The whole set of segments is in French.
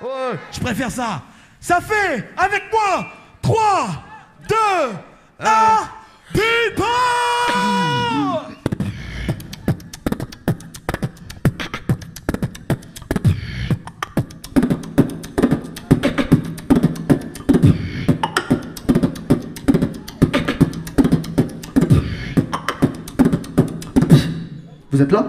Ouais, je préfère ça. Ça fait, avec moi, 3, 2, 1, people Vous êtes là?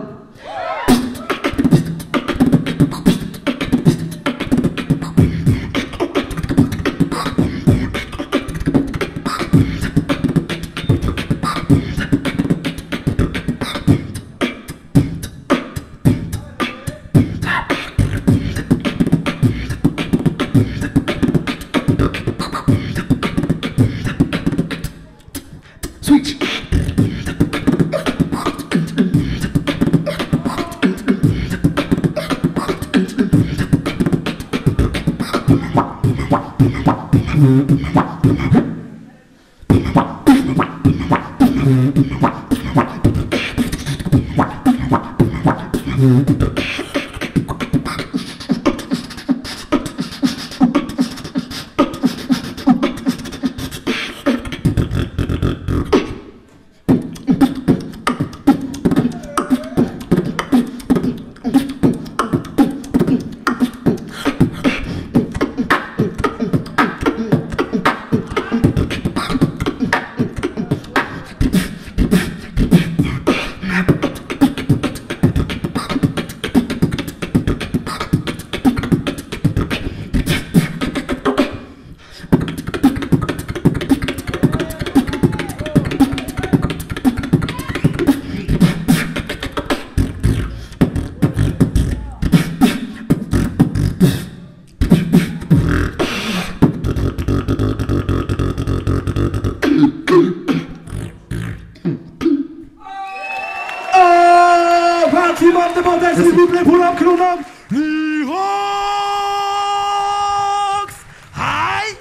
Mm-hmm. Maximum de bordel, s'il vous plaît, pour l'homme que l'on nomme Lirox Aïe.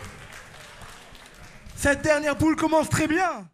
Cette dernière poule commence très bien